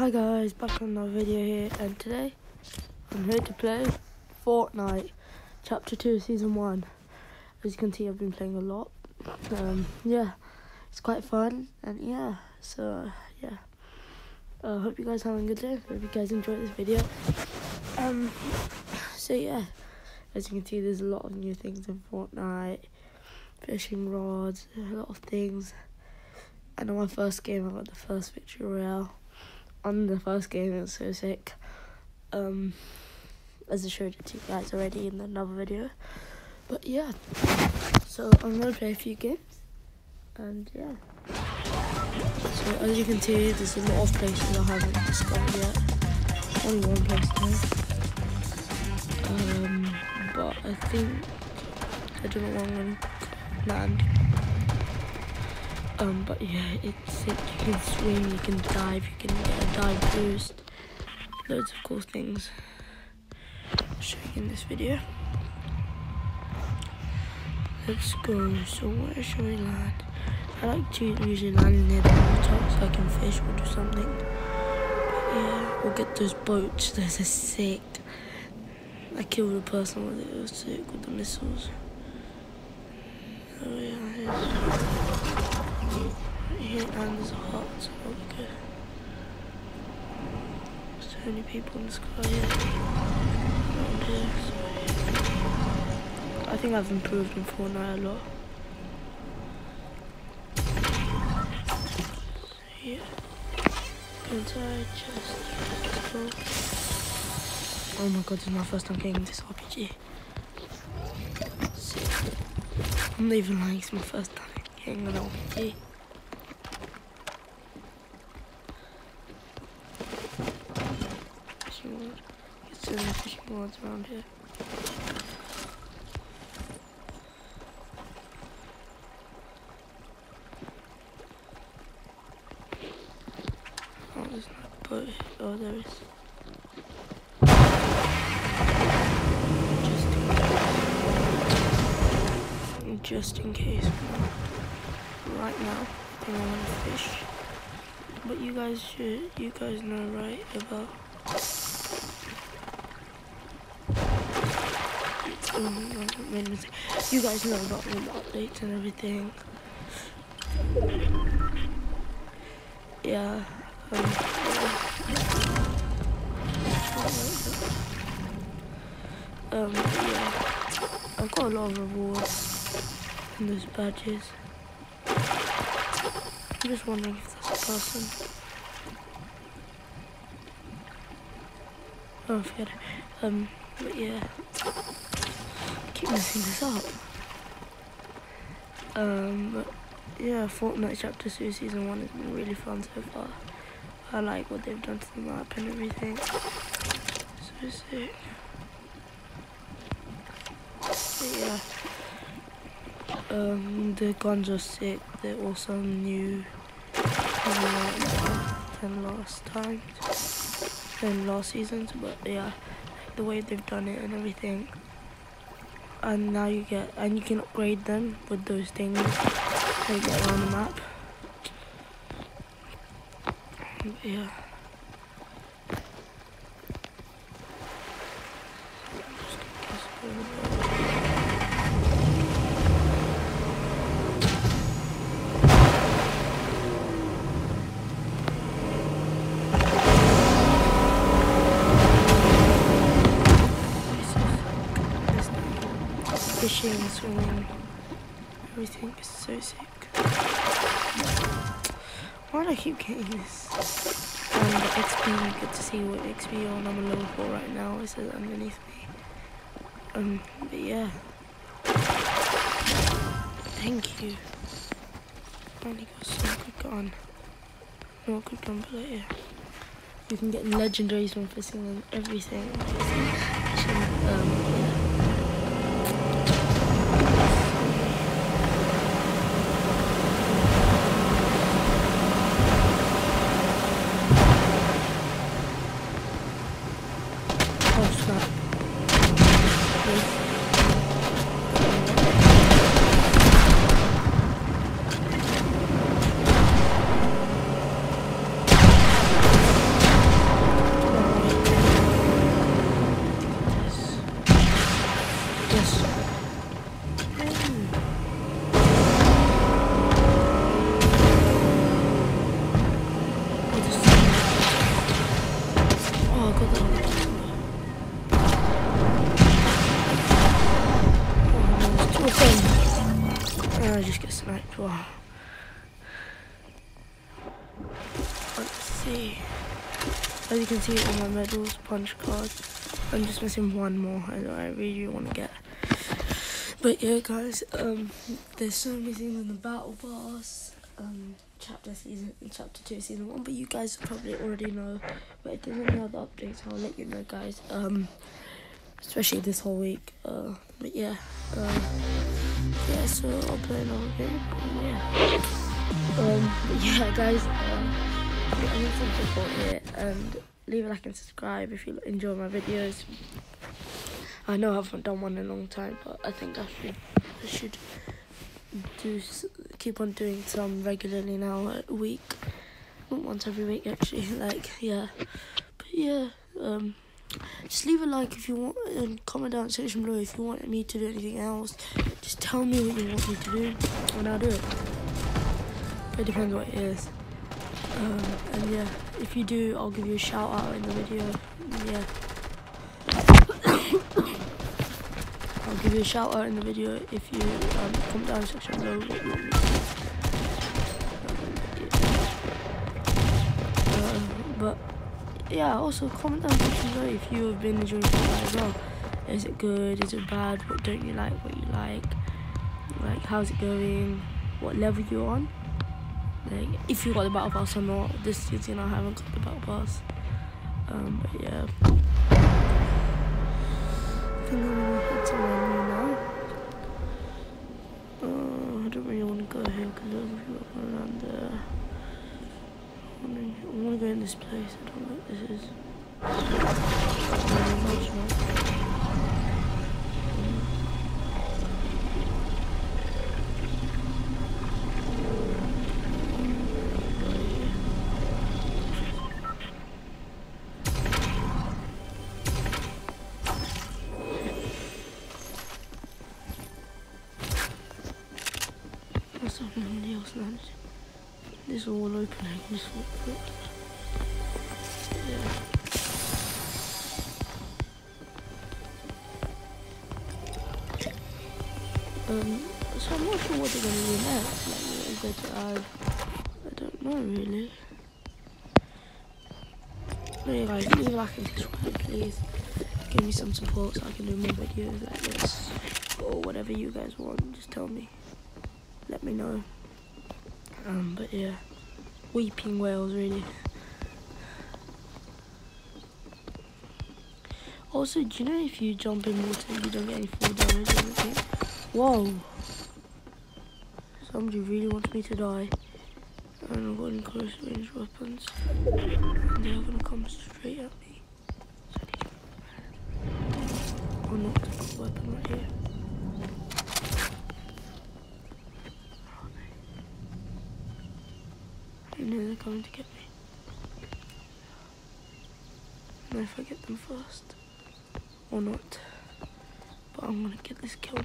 Hi guys, back on another video here, and today I'm here to play Fortnite Chapter 2 Season 1. As you can see, I've been playing a lot. Um, yeah, it's quite fun, and yeah, so yeah. I uh, hope you guys having a good day. Hope you guys enjoyed this video. Um, so yeah, as you can see, there's a lot of new things in Fortnite, fishing rods, a lot of things. And on my first game, I got the first victory royale on the first game it was so sick. Um, as I showed it to you guys already in another video. But yeah, so I'm gonna play a few games, and yeah. So as you can see, there's a lot of places I haven't discovered yet. Only one place though. Um, but I think I know where I'm gonna land. Um, but yeah, it's sick. You can swim, you can dive, you can get a dive boost. Loads of cool things. I'll show you in this video. Let's go. So where should we land? I like to usually land near the water so I can fish or do something. But yeah, we'll get those boats. Those are sick. I killed a person with it. It was sick with the missiles. Oh yeah, here and there's so that'll good. There's many people in the sky here. Here. I think I've improved in Fortnite a lot. Yeah. Go just. Oh my god, this is my first time getting this RPG. I'm not even lying, it's my first time getting an RPG. Rods around here. Oh, there's not a boat. Oh, there is. Just in case. Right now, I think I want to fish. But you guys should, you guys know right about You guys know about all the updates and everything. Yeah. Um, um, yeah. I've got a lot of rewards and those badges. I'm just wondering if that's a person. Oh, forget it. Um, but yeah keep messing this up. Um, yeah, Fortnite Chapter 2 Season 1 has been really fun so far. I like what they've done to the map and everything. So sick. But yeah. Um, the guns are sick. They're also new than last time, than last seasons. But yeah, the way they've done it and everything and now you get and you can upgrade them with those things. So you get around the map. But yeah fishing, swimming, everything is so sick. Why do I keep getting this? And the XP, get to see what XP on. I'm a level 4 right now, it says underneath me. Um, but yeah. Thank you. Finally got some good gun. Not good gun. You can get legendaries from fishing and everything. Um, Let's see. As you can see on my medals, punch card. I'm just missing one more. I I really want to get. But yeah, guys. Um, there's so many things in the battle pass. Um, chapter season, chapter two, season one. But you guys probably already know. But if there's any other updates, I'll let you know, guys. Um, especially this whole week. Uh, but yeah. Uh, yeah. So I'll play another game. Yeah. Um, yeah, guys. Uh, I need some support and leave a like and subscribe if you enjoy my videos. I know I haven't done one in a long time, but I think I should I should do keep on doing some regularly now a week, not once every week actually. Like yeah, but yeah. Um, just leave a like if you want and comment down section below if you want me to do anything else. Just tell me what you want me to do and I'll do it. It depends what it is. Um, and yeah, if you do, I'll give you a shout out in the video. Yeah. I'll give you a shout out in the video if you um, comment down section below what you want me to do. Um, but yeah, also comment down below if you have been enjoying Fortnite as well. Is it good? Is it bad? What don't you like? What you like? Like how's it going? What level you on? Like, if you got the battle pass or not. This season I haven't got the battle pass. Um, but yeah. I think I'm gonna head to menu now. Uh, I don't really want to go here because there's people around there. I want to go this place. I don't know what this is. Um, so I'm not sure what they're gonna do next. Like, to add? I don't know really. But guys, leave a like and subscribe, please. Give me some support so I can do more videos like this or whatever you guys want. Just tell me let me know. Um, but yeah, weeping whales really. Also, do you know if you jump in water, you don't get any fall damage or anything? Whoa! Somebody really wants me to die. And I've got any close range weapons. And they're gonna come straight at me. Oh, or not, I've got a weapon right here. And then they're coming to get me. And if I get them first. Or not. But I'm gonna get this kill now.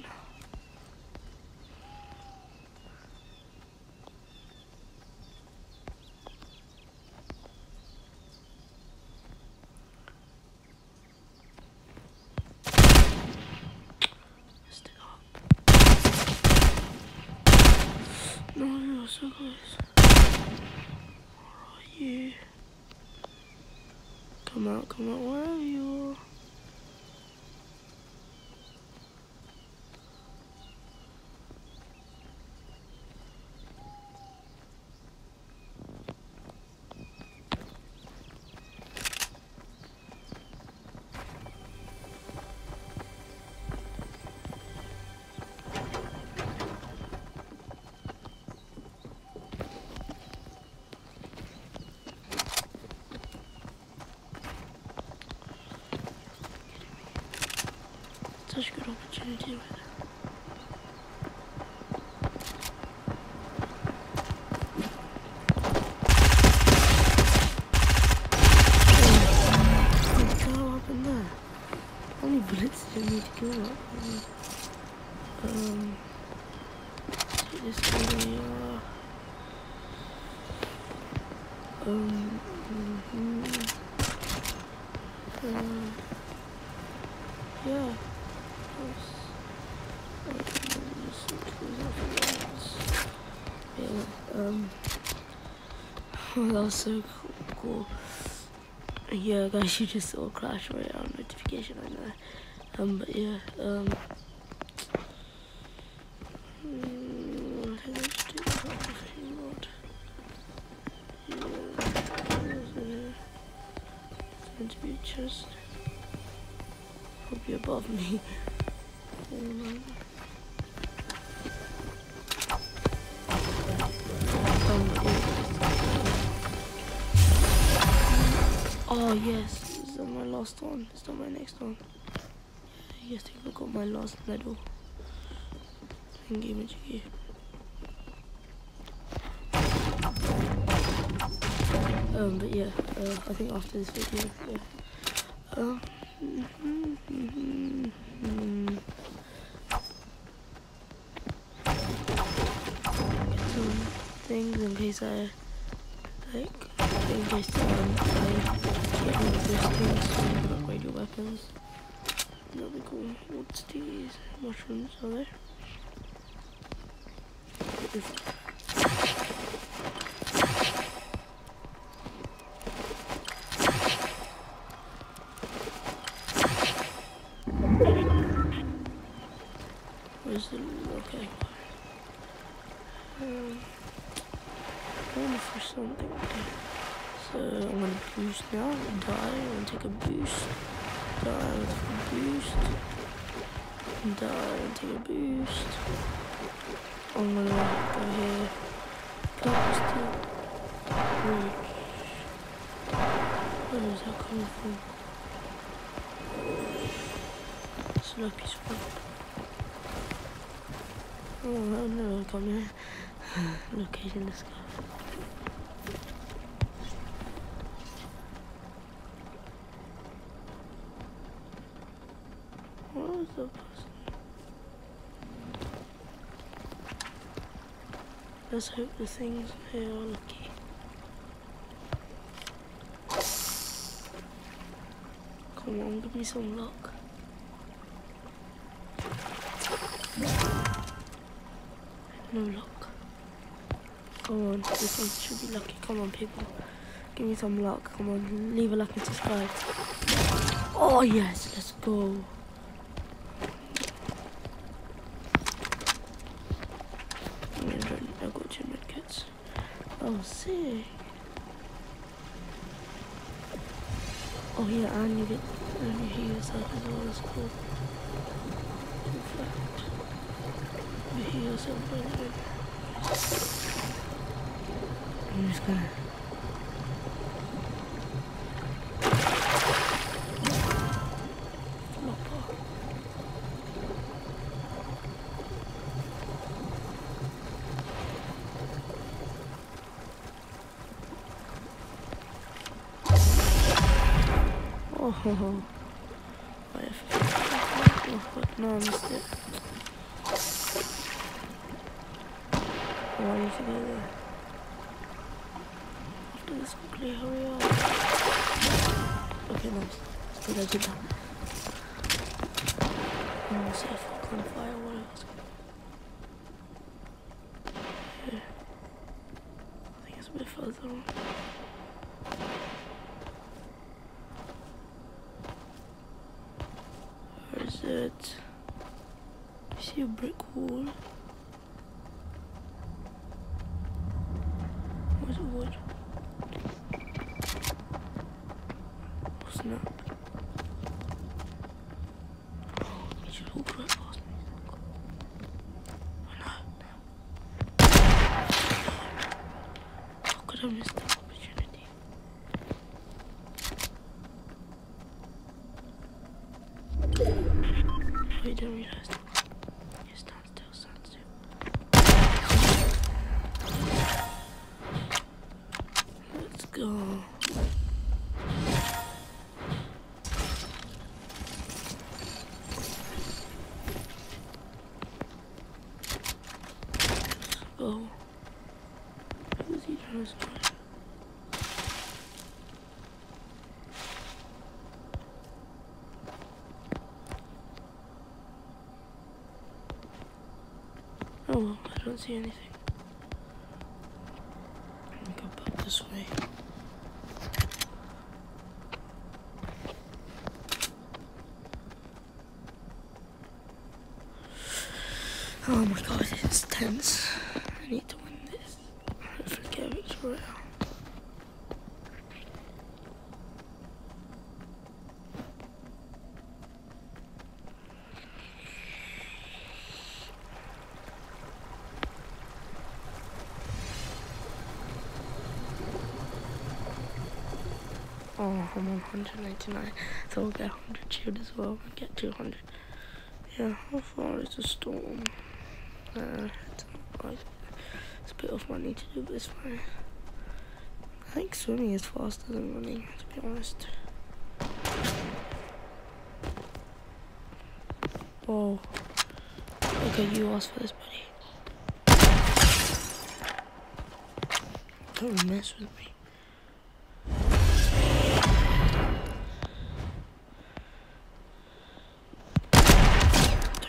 No, so close you. Come out, come out, where are you? Such good opportunity right many bullets do need to up? Um. Um, mm -hmm. uh, yeah. Yes. Oh, that was so cool. Yeah, guys, you just saw a crash right on notification, I know. Um, but yeah, um. Oh yes, this is my last one? This Is my next one? Yeah, I think I got my last medal in Game GE. Um, but yeah, uh, I think after this video, yeah. Um, mm -hmm, mm -hmm. some things in case I like um, I get one of those things from radio weapons. That'll be cool. What's these mushrooms are there? Where's the okay? Um, I want to fish So I'm gonna boost now, die, I'm gonna take a boost, die, I'm take a boost, die, and take a boost. I'm gonna go here, cut to bridge. Where is that coming from? Slurpy swamp. Oh, no, no, come here. Location discovered. What is the person? Let's hope the things here are lucky. Come on, give me some luck. No luck. Come on, this one should be lucky. Come on, people. Give me some luck. Come on, leave a like and subscribe. Oh, yes, let's go. I got two medkits. Oh, sick. Oh, yeah, and you get, and you heal yourself as well. That's cool. In fact, heal yourself really good. I'm just gonna. But no, I missed it. Oh, I need to there. After this, quickly, hurry up. Okay, nice. Did I do that? I'm gonna see if I can fire what else. Yeah. I think it's a bit further on. Where is it? I see a brick wall. Where's the wood? Oh snap. Oh, he just walked right past me. Oh no, I miss things. Oh well, I don't see anything. I'll go back this way. Oh my god, it's tense. Oh, I'm on 189, so I'll get 100 shield as well and get 200. Yeah, how far is the storm? Uh, it's, it's a bit of money to do this fine. I think swimming is faster than running, to be honest. Oh. Okay, you asked for this, buddy. Don't mess with me.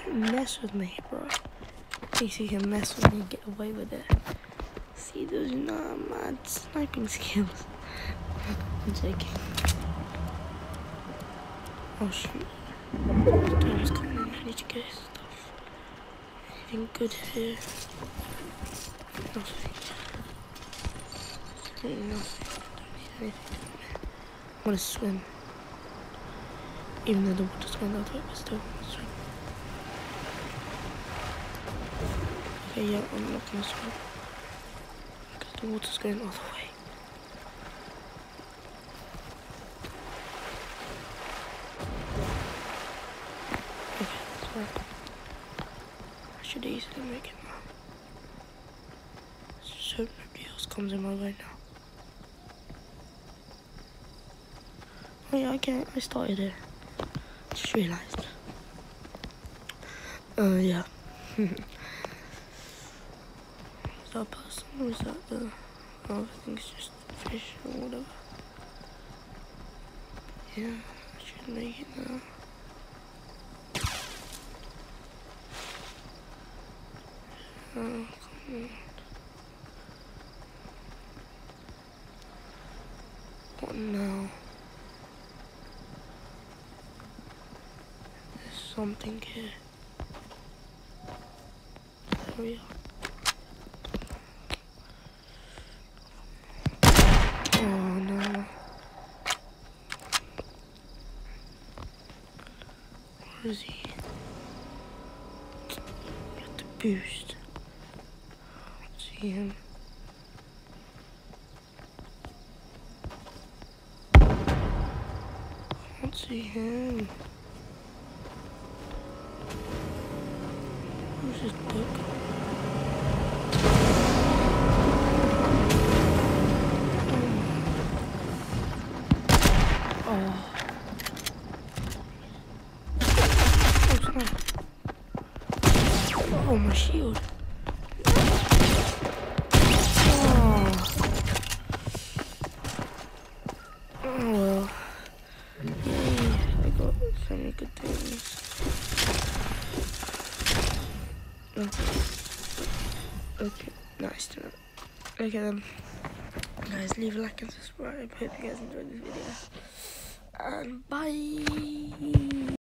Don't mess with me, bro. Thinks he can mess with me and get away with it. See, those are not mad sniping skills. I'm taking. Oh shoot. Storm's coming. I need to get stuff. Anything good here? Nothing. Nothing. Don't need anything. I want to swim. Even though the water's going out, but still swim. Okay, yeah, I'm not gonna swim. The water's going all the way. Okay, fine. I should easily make it now. So nobody else comes in my way now. Oh yeah, I can't. I started it. Just realised. Uh, yeah. Person or is that the... Oh, I think it's just fish or whatever. Yeah, I should make it now. Oh, come on. What now? There's something here. There we are. Oh no. Where is he? Get the boost. See him. Can't see him. Where's his duck? Oh. Oh, snap. Oh, my shield. Oh. Oh. I got so many good things. Okay, nice to know. Okay then. Guys, leave a like and subscribe. Hope you guys enjoyed this video and bye.